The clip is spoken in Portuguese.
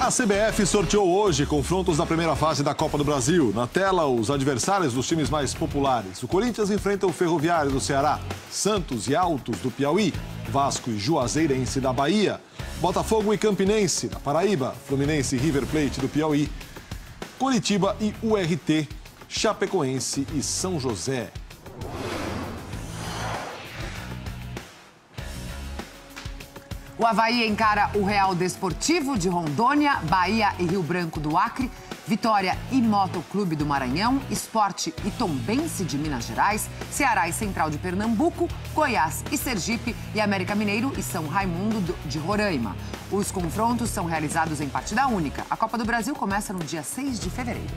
A CBF sorteou hoje confrontos da primeira fase da Copa do Brasil. Na tela, os adversários dos times mais populares. O Corinthians enfrenta o Ferroviário do Ceará, Santos e Altos do Piauí, Vasco e Juazeirense da Bahia, Botafogo e Campinense da Paraíba, Fluminense e River Plate do Piauí, Curitiba e URT, Chapecoense e São José. O Havaí encara o Real Desportivo de Rondônia, Bahia e Rio Branco do Acre, Vitória e Motoclube do Maranhão, Esporte e Tombense de Minas Gerais, Ceará e Central de Pernambuco, Goiás e Sergipe e América Mineiro e São Raimundo de Roraima. Os confrontos são realizados em partida única. A Copa do Brasil começa no dia 6 de fevereiro.